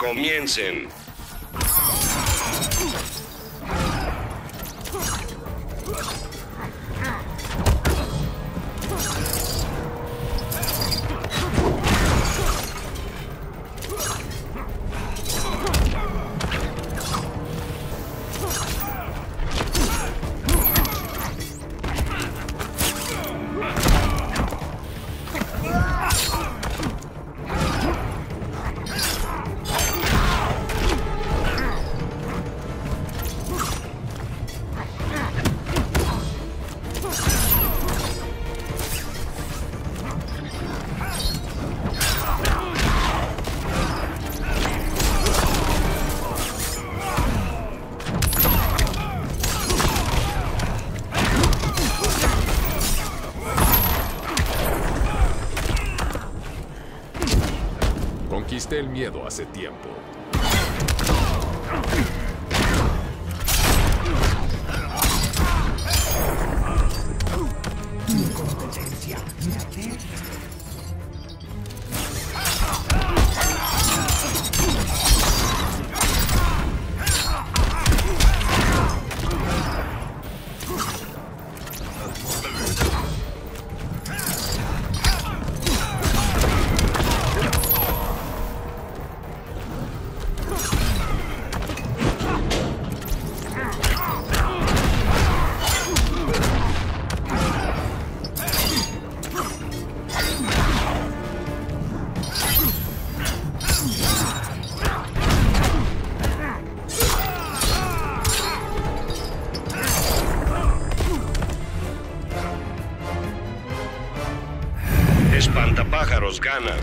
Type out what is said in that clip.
Comiencen. Conquisté el miedo hace tiempo. Espantapájaros gana.